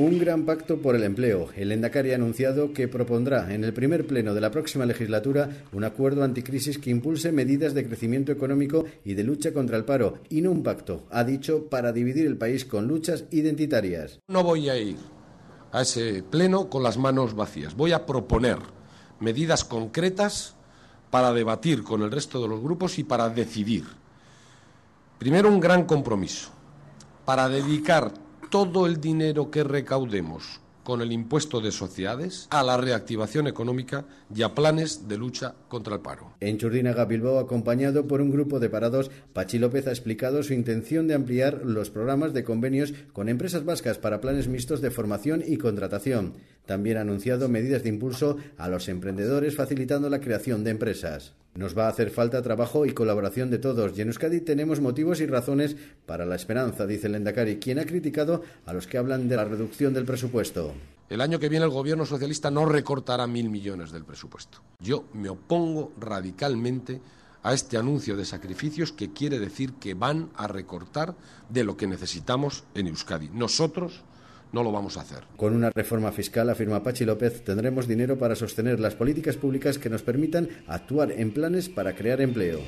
Un gran pacto por el empleo. El Endacari ha anunciado que propondrá en el primer pleno de la próxima legislatura un acuerdo anticrisis que impulse medidas de crecimiento económico y de lucha contra el paro, y no un pacto, ha dicho, para dividir el país con luchas identitarias. No voy a ir a ese pleno con las manos vacías. Voy a proponer medidas concretas para debatir con el resto de los grupos y para decidir. Primero, un gran compromiso para dedicar todo el dinero que recaudemos con el impuesto de sociedades a la reactivación económica y a planes de lucha contra el paro. En Churdínaga, Bilbao, acompañado por un grupo de parados, Pachi López ha explicado su intención de ampliar los programas de convenios con empresas vascas para planes mixtos de formación y contratación. También ha anunciado medidas de impulso a los emprendedores facilitando la creación de empresas. Nos va a hacer falta trabajo y colaboración de todos, y en Euskadi tenemos motivos y razones para la esperanza, dice el Endacari, quien ha criticado a los que hablan de la reducción del presupuesto. El año que viene el gobierno socialista no recortará mil millones del presupuesto. Yo me opongo radicalmente a este anuncio de sacrificios que quiere decir que van a recortar de lo que necesitamos en Euskadi. Nosotros no lo vamos a hacer. Con una reforma fiscal, afirma Pachi López, tendremos dinero para sostener las políticas públicas que nos permitan actuar en planes para crear empleo.